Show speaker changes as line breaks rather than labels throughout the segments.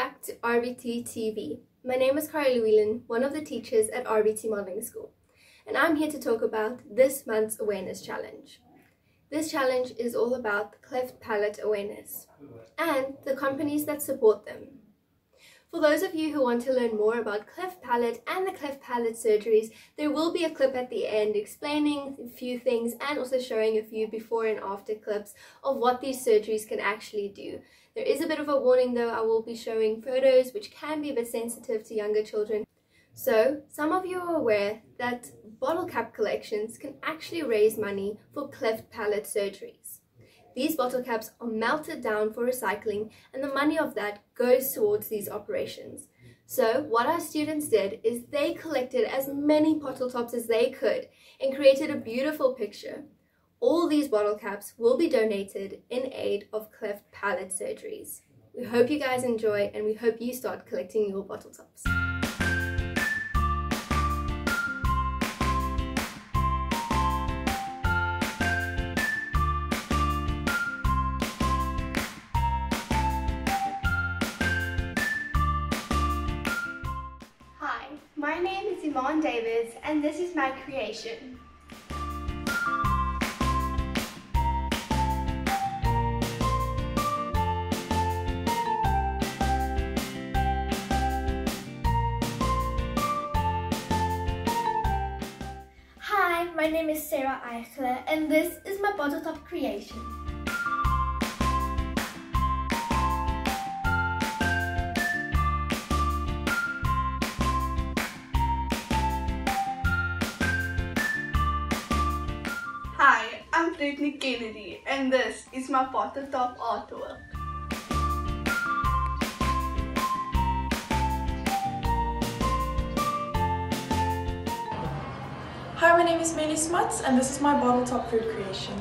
Back to RVT TV. My name is Carly Whelan, one of the teachers at RVT Modeling School, and I'm here to talk about this month's Awareness Challenge. This challenge is all about cleft palate awareness and the companies that support them. For those of you who want to learn more about cleft palate and the cleft palate surgeries, there will be a clip at the end explaining a few things and also showing a few before and after clips of what these surgeries can actually do. There is a bit of a warning though, I will be showing photos which can be a bit sensitive to younger children. So, some of you are aware that bottle cap collections can actually raise money for cleft palate surgeries. These bottle caps are melted down for recycling and the money of that goes towards these operations. So what our students did is they collected as many bottle tops as they could and created a beautiful picture. All these bottle caps will be donated in aid of cleft palate surgeries. We hope you guys enjoy and we hope you start collecting your bottle tops.
Is Davids and this is my creation. Hi, my name is Sarah Eichler and this is my bottle top creation.
Brittany Kennedy and this is my bottle top artwork.
Hi, my name is Meili Smuts and this is my bottle top food creation.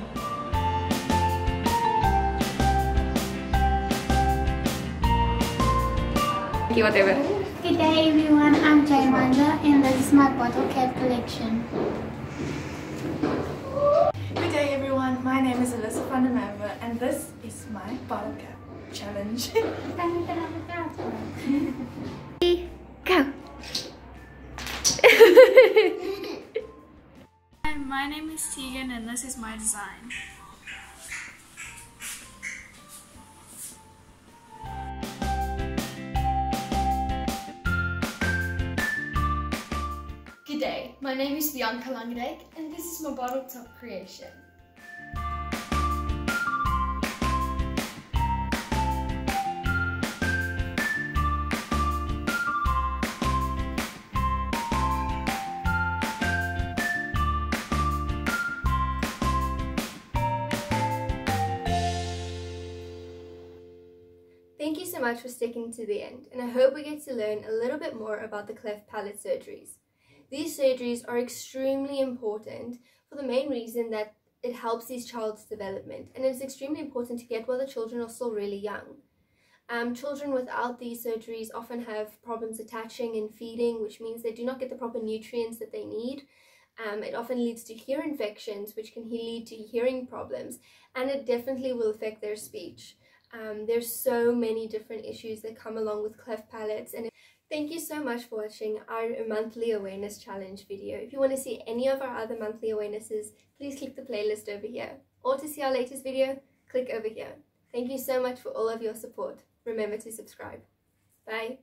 You whatever.
Good day everyone, I'm Jaimanda and this is my bottle cap collection.
Good day everyone, my name is Alyssa van der Merwe and this is my bottle cap challenge.
Go!
Hi, my name is Tegan and this is my design.
Day, my name is Bianca Langdijk and this is my bottle top creation.
Thank you so much for sticking to the end, and I hope we get to learn a little bit more about the cleft palate surgeries. These surgeries are extremely important for the main reason that it helps these child's development, and it's extremely important to get while the children are still really young. Um, children without these surgeries often have problems attaching and feeding, which means they do not get the proper nutrients that they need. Um, it often leads to ear infections, which can lead to hearing problems, and it definitely will affect their speech. Um, there's so many different issues that come along with cleft palates and thank you so much for watching our monthly awareness challenge video. If you want to see any of our other monthly awarenesses, please click the playlist over here. Or to see our latest video, click over here. Thank you so much for all of your support. Remember to subscribe. Bye.